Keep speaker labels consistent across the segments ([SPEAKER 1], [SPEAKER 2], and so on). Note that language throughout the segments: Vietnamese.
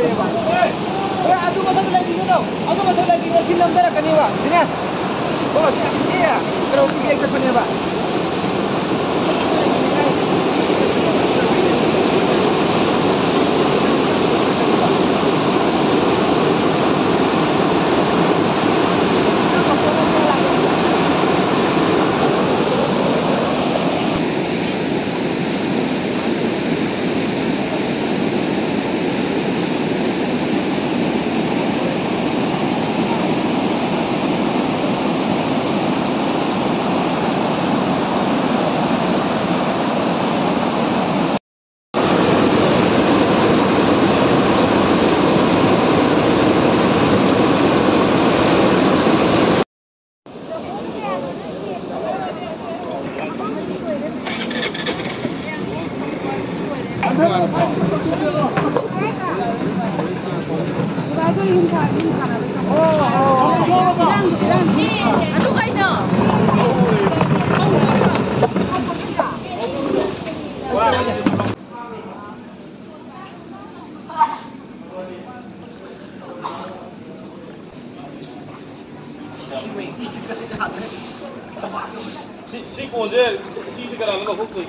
[SPEAKER 1] Eh, aku masuk lagi tu tau. Aku masuk lagi. Masih enam darah kan ni, Pak. Sini, Pak. Oh, sini, sini, ya. Kalau kita ikut punya Pak.
[SPEAKER 2] 씻고 이제 시식이라는 거 그것도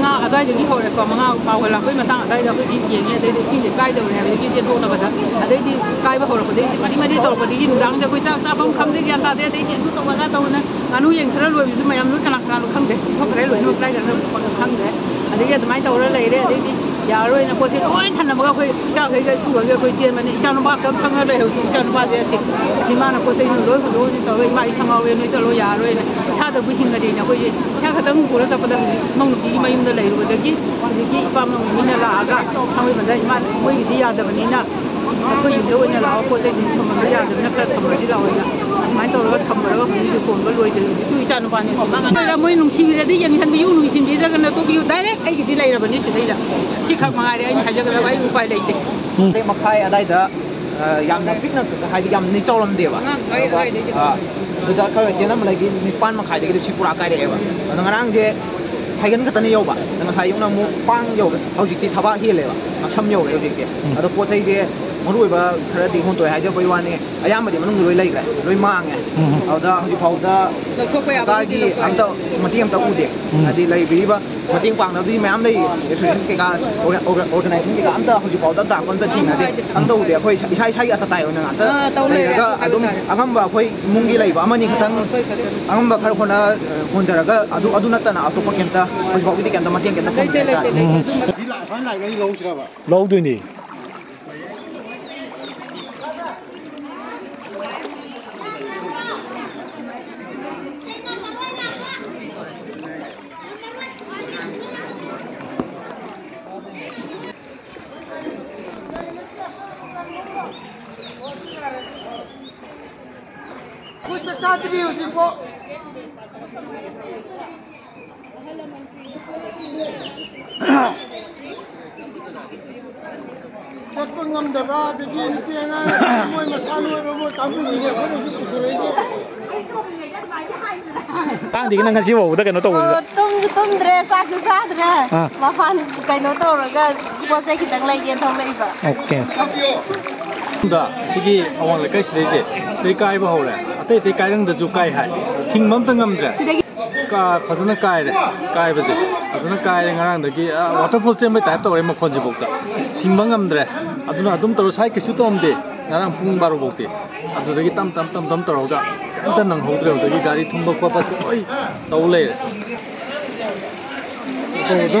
[SPEAKER 3] nga ada jadi hore ko nga pawel la koi matang ada jadi di ye ye de ki kai de ne ki ti do na ba ada di kai ba hore ko de ti mari mari to ko di dang de koi ta ta bom kham de yan ta de de ti tu to ba ga to na anu yeng thra lo yu ma yam lu kana kana lu kham de ko re lo lu kai ga na ko kham de ada ye dmai to re le de de 假如呢，过去我看那么个会，像这个做个会见面的，像那么个看个来后，像那么这些，起码呢，过去老是老是到了买上个位，那些老伢子呢，差都不行个的呢，过去，像个等过了，差不多弄的没有的来路，这个这个一般弄明天拉个，他们本来嘛，我一定要怎么的呢？आपको युद्ध होने लाओ पोते दिन समझ यार दिन कर समझ ही लाओ ना मैं तो रोज समझ रहा हूँ ये फोन पर लोई जल्दी तू इचान पाने को मैं मेरा मुझे नुकसी भी रहती यंग संबी यू नुकसी भी रहता ना तो भी डायरेक्ट ऐ कितनी लाई रहनी चाहिए ना शिक्षा मार रहे हैं हज़ार करवाई उपाय लेते हैं
[SPEAKER 1] मखाई अदाई दा yam na pik na hai di yam ni chau lam de ba
[SPEAKER 3] ha
[SPEAKER 1] du da kha je nam la gi ni pan ma khai de gi chi pura kai de ba na ngarang je hai gan ka tani yo ba na sai yo na mu pang yo hau ji ti thaba hi le ba ꯉꯛꯁꯝ ꯌꯧꯔꯦ ꯍꯧꯖꯤꯛꯇꯤ ꯑꯗꯣ ꯄꯣꯠ ꯆꯩꯁꯦ ꯃꯔꯨ ꯑꯣꯏꯕ ꯈꯔꯗꯤ ꯍꯣꯟꯇꯣꯛꯑꯦ ꯍꯥꯏꯖꯕꯩ ꯋꯥꯅꯤ ꯑꯌꯥꯝꯕꯗꯤ ꯃꯅꯨꯡꯗ ꯂꯣꯏ ꯂꯩꯈ꯭ꯔꯦ ꯂꯣꯏ ꯃꯥꯡꯉꯦ ꯑꯗꯨꯗ ꯍꯧꯖꯤꯛ ꯐꯥꯎꯗ
[SPEAKER 3] ꯂꯧꯊꯣꯛꯄ ꯌꯥꯕ ꯁꯔꯀꯥꯔꯒꯤ ꯑꯝꯇ
[SPEAKER 1] ꯃꯇꯦꯡ ꯑꯝꯇ ꯎꯗꯦ ꯍꯥꯏꯗꯤ ꯂꯩꯕꯤꯔꯤꯕ ꯃꯇꯦꯡ ꯄꯥꯡꯅꯕꯗꯤ ꯃꯌꯥꯝ ꯂꯩ ꯑꯦꯁꯣꯁꯤꯌꯦꯁꯟ ꯀꯩꯀꯥ ꯑꯣꯔꯒꯅꯥꯏꯖꯦꯁꯟ ꯀꯩꯀꯥ ꯑꯝꯇ ꯍꯧꯖꯤꯛ ꯐꯥꯎꯗ ꯗꯥꯛꯄ ꯑꯝꯇ ꯊꯦꯡꯅꯗꯦ ꯑꯝꯇ ꯎꯗꯦ ꯑꯩꯈꯣꯏ ꯏꯁꯥ ꯏꯁꯥꯒꯤ ꯑꯇꯇꯥꯏ ꯑꯣꯏꯅ ꯉꯥꯛꯇ
[SPEAKER 3] ꯑꯥ, ꯇꯧ ꯂꯩꯔꯦ ꯂꯩꯔꯒ ꯑꯗꯨ ꯑꯗꯨꯝ ꯍꯥꯏꯇꯥꯔꯦ.
[SPEAKER 1] ꯑꯉꯝꯕ ꯑꯩꯈꯣꯏ ꯏꯃꯨꯡꯒꯤ ꯂꯩꯕ ꯑꯃꯅꯤ ꯈꯛꯇꯪ
[SPEAKER 3] ꯑꯩꯈꯣꯏ ꯈꯛꯇꯪ
[SPEAKER 1] ꯑꯉꯝꯕ ꯈꯔ ꯍꯣꯠꯅ ꯍꯣꯟꯖꯔꯒ ꯑꯗꯨ ꯑꯗꯨ ꯅꯠꯇꯅ ꯑꯇꯣꯞꯄ ꯀꯩꯝꯇ ꯍꯧꯖꯤꯛ ꯐꯥꯎꯒꯤꯗꯤ ꯀꯩꯝꯇ ꯃꯇꯦꯡ ꯀꯩꯝꯇ ꯂꯩꯇꯦ
[SPEAKER 4] Лаудуни.
[SPEAKER 5] कुछ साथ भी उसी को ꯆꯠꯄ ꯉꯝꯗꯕ ꯑꯗꯒꯤ ꯅꯨꯄꯤ ꯑꯉꯥꯡ ꯃꯣꯏ ꯃꯁꯥ ꯅꯣꯏꯕ ꯃꯣꯏ ꯀꯥꯡꯕꯨꯁꯤꯅꯦ ꯑꯩꯈꯣꯏꯅ ꯍꯧꯖꯤꯛ ꯄꯨꯊꯣꯔꯛꯏꯁꯦ
[SPEAKER 4] ꯉꯔꯥꯡꯗꯒꯤ ꯅꯪ ꯉꯁꯤ ꯐꯥꯎꯕꯗ ꯀꯩꯅꯣ ꯇꯧꯕꯁꯤꯗ
[SPEAKER 6] ꯇꯨꯝꯁꯨ ꯇꯨꯝꯗ꯭ꯔꯦ ꯆꯥꯛꯁꯨ ꯆꯥꯗ꯭ꯔꯦ
[SPEAKER 4] ꯑꯥ.
[SPEAKER 6] ꯃꯄꯥꯟ ꯀꯩꯅꯣ ꯇꯧꯔꯒ ꯄꯣꯠ ꯆꯩ ꯈꯤꯇꯪ ꯂꯩꯒꯦꯅ ꯊꯣꯛꯂꯛꯏꯕ
[SPEAKER 4] ꯑꯣꯀꯦ
[SPEAKER 2] ꯗ ꯁꯤꯒꯤ ꯑꯋꯥꯡ ꯂꯩꯀꯥꯏꯁꯤꯗꯩꯁꯦ ꯁꯤꯗꯩ ꯀꯥꯏꯕ ꯍꯧꯔꯦ ꯑꯇꯩ ꯑꯇꯩ ꯀꯥꯏꯔꯪꯗꯁꯨ ꯀꯥꯏ ꯍꯥꯏ ꯊꯤꯡꯕ ꯑꯝꯇ ꯉꯝꯗ꯭ꯔꯦ ꯀꯥ ꯐꯖꯅ ꯀꯥꯏꯔꯦ ꯀꯥꯏꯕꯁꯦ ꯐꯖꯅ ꯀꯥꯏꯔꯦ ꯉꯔꯥꯡꯗꯒꯤ ꯋꯥꯇꯔꯐꯣꯜ ꯆꯦꯟꯕꯩ ꯇꯥꯏꯞ ꯇꯧꯔꯦ ꯃꯈꯣꯟꯁꯤꯐꯥꯎꯗ ꯊꯤꯡꯕ ꯉꯝꯗ꯭ꯔꯦ ꯑꯗꯨꯅ ꯑꯗꯨꯝ ꯇꯧꯔ ꯁꯥꯏ ꯀꯩꯁꯨ ꯇꯧꯔꯝꯗꯦ ꯉꯔꯥꯡ ꯄꯨꯡ ꯕꯥꯔꯣꯐꯧꯗꯤ ꯑꯗꯨꯗꯒꯤ ꯇꯝ ꯇꯝ ꯇꯝ ꯇꯝ ꯇꯧꯔꯒ ꯑꯝꯇ ꯅꯪꯍꯧꯗ꯭ꯔꯦ ꯑꯗꯨꯗꯒꯤ ꯒꯥꯔꯤ ꯊꯨꯝꯕ ꯈꯣꯠꯄꯁꯦ ꯂꯣꯏ ꯇꯧ ꯂꯩꯔꯦ
[SPEAKER 7] ꯇꯧꯕꯗꯣ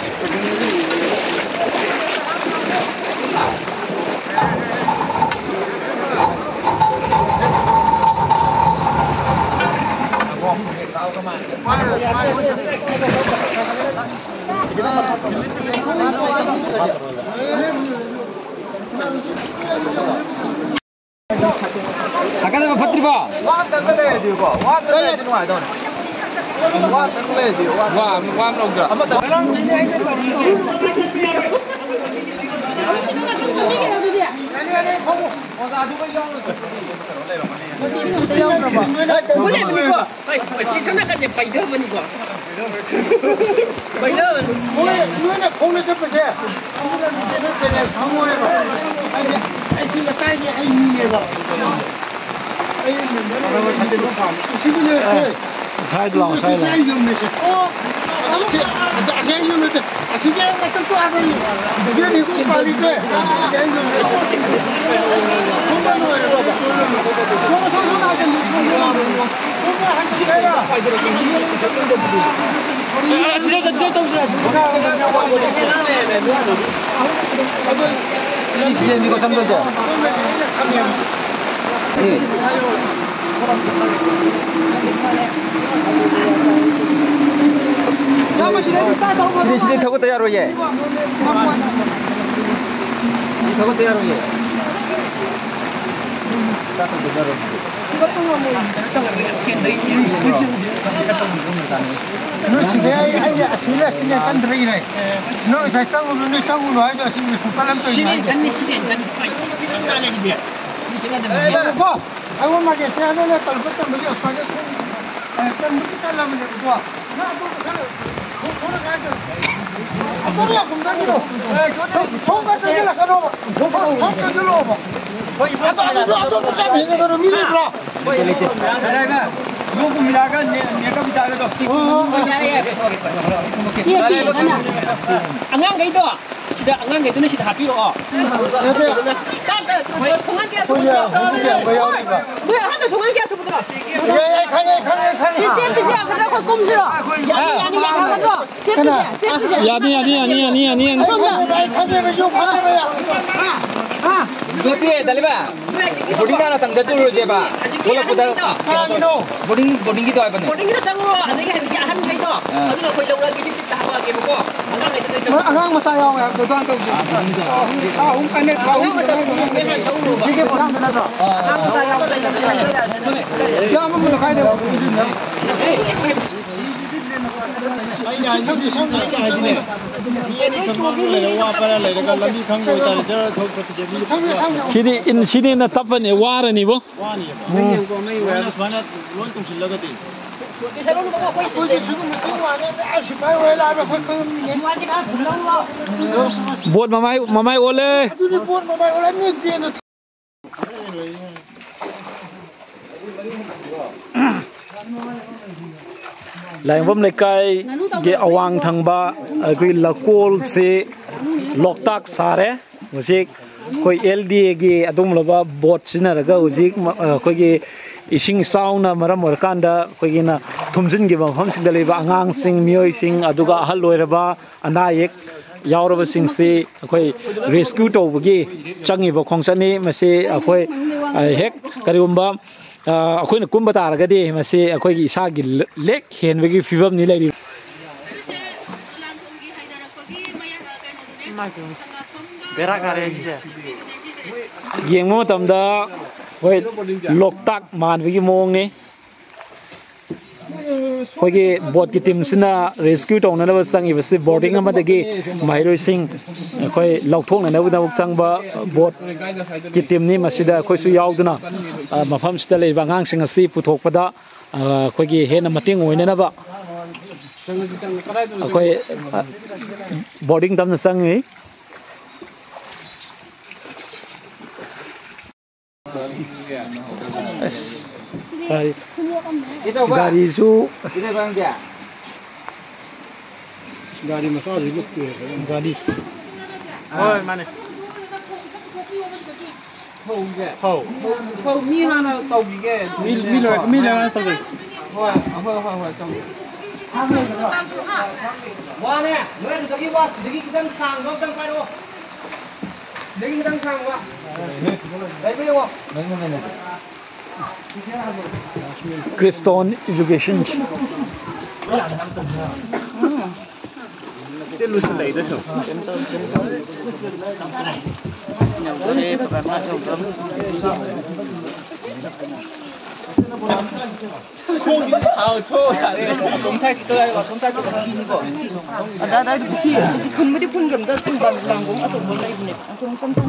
[SPEAKER 2] 아까는 퍼뜨리 봐.
[SPEAKER 1] 와 땡글래 뒤고 와 땡글래 뒤로 와 돈. 와
[SPEAKER 7] 땡글래 뒤고
[SPEAKER 1] 와. 와
[SPEAKER 7] 와 그런가.
[SPEAKER 1] 한번 더.
[SPEAKER 5] 너네 공을 접으세. 우리는 그냥 상호해봐. 아니, 아이씨가 딸기 아이미해봐. 아이는 너네 반대로 봐. 시그널 잘 들어, 잘 들어. 아시 유명세. 아시 아시 유명세. 아시 게 어떤 또 하더니 이게 이거 빨리 돼.
[SPEAKER 8] 我西藏那块地白得嘛尼个，白得，白得，我
[SPEAKER 5] 我那昆仑不是，昆仑是真正的沙漠啊，还还是个大年还一年个，哎，那我那都看，新疆是，
[SPEAKER 9] 再冷
[SPEAKER 5] 再冷也是。啊！现夏天用的是，夏天那个多啊！都用，别用那个玻璃的，夏天用的是。
[SPEAKER 8] 我
[SPEAKER 5] 们用的是。我们
[SPEAKER 2] 上头
[SPEAKER 8] 那些都是什么？
[SPEAKER 5] 我们还其他的。哎，这些这些都是。你
[SPEAKER 7] 看那个，你看那个，那个。
[SPEAKER 2] 你这些你够上多少？嗯。ये
[SPEAKER 8] सीधे
[SPEAKER 2] थको तैयार हो जाए थको तैयार हो जाए
[SPEAKER 5] Noi si vede ai a sila sila kan dri nei. Noi sai sang ulu ni sang ulu ai si ku kalam tu. Sini kan
[SPEAKER 8] ni sini kan pai. Sini kan ni dia. Ni sini ada. Eh,
[SPEAKER 5] bo. Aku mak saya ada le kalau tu mesti asal kan kita lah mesti bo. Nah, bo kalau 돌이야 공간기로 총갈 던질라 가져와봐 총 던질러 와봐
[SPEAKER 2] 아도
[SPEAKER 5] 아도 아도 무슨 미네가로 미네라
[SPEAKER 2] लोग मिलाकर नेटवर्क डाले तो
[SPEAKER 8] अंगांग गई तो सीधा अंगांग
[SPEAKER 10] गई तो नहीं सीधा हापी
[SPEAKER 8] रो ऐसे 통한 게 수부들어. 뭐야 한대 통한 게 수부들어. 예, 예,
[SPEAKER 5] 강해, 강해.
[SPEAKER 2] Dutih, tali ba? Boarding ka na sang datu ro je ba. Bola puta. Boarding boarding gitu apa nih?
[SPEAKER 10] Boarding
[SPEAKER 8] kita sang ro, ada ke hasiahan gitu.
[SPEAKER 2] Aduh,
[SPEAKER 8] kau dah ulang gitu kita hawa gitu kok. Ang
[SPEAKER 5] masaya ko ngayon,
[SPEAKER 2] doon ko. Ah, hum kanet sa hum.
[SPEAKER 8] Sige
[SPEAKER 7] po, lang
[SPEAKER 1] na to.
[SPEAKER 2] Ang masaya
[SPEAKER 1] ko doon.
[SPEAKER 2] Ya mo mo
[SPEAKER 7] kaya mo.
[SPEAKER 9] ꯁꯤꯗꯤ ꯏꯟ ꯁꯤꯗꯤꯅ
[SPEAKER 4] ꯇꯞꯄꯅꯤ ꯋꯥꯔꯅꯤꯕꯣ
[SPEAKER 7] ꯋꯥꯅꯤ ꯂꯣꯏ ꯇꯨꯡꯁꯤꯜꯂꯒꯗꯤ
[SPEAKER 4] bột mà mai mà lime लेकाई अवांग थंबा लकोल से लोकताक सारे हजिक अखोई एल डी ए की बोट सिजनरगा अखोई ꯏꯁꯤꯡ ꯆꯥꯎꯅ ꯃꯔꯝ ꯑꯣꯏꯔꯀꯥꯟꯗ ꯑꯩꯈꯣꯏꯒꯤꯅ ꯊꯨꯝꯖꯤꯟꯈꯤꯕ ꯃꯐꯝꯁꯤꯡꯗ ꯂꯩꯕ ꯑꯉꯥꯡꯁꯤꯡ ꯃꯤꯑꯣꯏꯁꯤꯡ ꯑꯗꯨꯒ ꯑꯍꯜ ꯑꯣꯏꯔꯕ ꯑꯅꯥ ꯑꯌꯦꯛ ꯌꯥꯎꯔꯕꯁꯤꯡꯁꯤ ꯑꯩꯈꯣꯏ ꯔꯦꯁꯀ꯭ꯌꯨ ꯇꯧꯕꯒꯤ ꯆꯪꯉꯤꯕ ꯈꯣꯡꯆꯠꯅꯤ ꯃꯁꯤ ꯑꯩꯈꯣꯏ ꯍꯦꯛ ꯀꯔꯤꯒꯨꯝꯕ ꯑꯩꯈꯣꯏꯅ ꯀꯨꯝꯕ ꯇꯥꯔꯒꯗꯤ ꯃꯁꯤ ꯑꯩꯈꯣꯏꯒꯤ ꯏꯁꯥꯒꯤ ꯂꯦꯛ ꯍꯦꯟꯕꯒꯤ ꯐꯤꯕꯝꯅꯤ ꯂꯩꯔꯤꯕ ꯌꯦꯡꯕ ꯃꯇꯝꯗ ꯍꯣꯏ ꯂꯣꯛꯇꯥꯛ ꯃꯥꯟꯕꯒꯤ ꯃꯑꯣꯡꯅꯤ ꯑꯩꯈꯣꯏꯒꯤ ꯕꯣꯠꯀꯤ ꯇꯤꯝꯁꯤꯅ ꯔꯦꯁꯀ꯭ꯌꯨ ꯇꯧꯅꯅꯕ ꯆꯪꯉꯤꯕꯁꯤ ꯕꯣꯔꯗꯤꯡ ꯑꯃꯗꯒꯤ ꯃꯍꯩꯔꯣꯏꯁꯤꯡ ꯑꯩꯈꯣꯏ ꯂꯧꯊꯣꯛꯅꯅꯕꯒꯤꯗꯃꯛ ꯆꯪꯕ ꯕꯣꯠꯀꯤ ꯇꯤꯝꯅꯤ ꯃꯁꯤꯗ ꯑꯩꯈꯣꯏꯁꯨ ꯌꯥꯎꯗꯨꯅ ꯃꯐꯝꯁꯤꯗ ꯂꯩꯔꯤꯕ ꯑꯉꯥꯡꯁꯤꯡ ꯑꯁꯤ ꯄꯨꯊꯣꯛꯄꯗ ꯑꯩꯈꯣꯏꯒꯤ ꯍꯦꯟꯅ ꯃꯇꯦꯡ ꯑꯣꯏꯅꯅꯕ ꯑꯩꯈꯣꯏ ꯕꯣꯔꯗꯤꯡ ꯇꯝꯅ ꯆꯪꯉꯤ Dari
[SPEAKER 2] dari
[SPEAKER 4] su.
[SPEAKER 5] Dari masalah juga tu. Dari.
[SPEAKER 2] Oi mana? Hầu hầu
[SPEAKER 10] hầu mi ha nó tàu gì cái
[SPEAKER 2] mi mi lời mi lời nó tàu gì? Hoa hoa hoa hoa tàu gì? Hoa nè,
[SPEAKER 10] nói cái gì hoa, cái gì đang sang, đang phải đâu? Cái gì đang sang hoa?
[SPEAKER 4] Crefton Education.
[SPEAKER 9] Thế luôn xin lấy
[SPEAKER 2] đó chứ.
[SPEAKER 10] 손탈 그거 손탈 그거 키는 거. 나 나도
[SPEAKER 2] 키.
[SPEAKER 8] 근무디 군 감다 군 방공 아또 몰라 이분이. 그럼 깜짝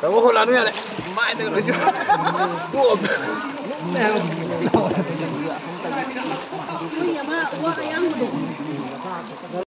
[SPEAKER 8] Kamu hol anu
[SPEAKER 2] ya le. Mai tu rồi chứ. Tuột.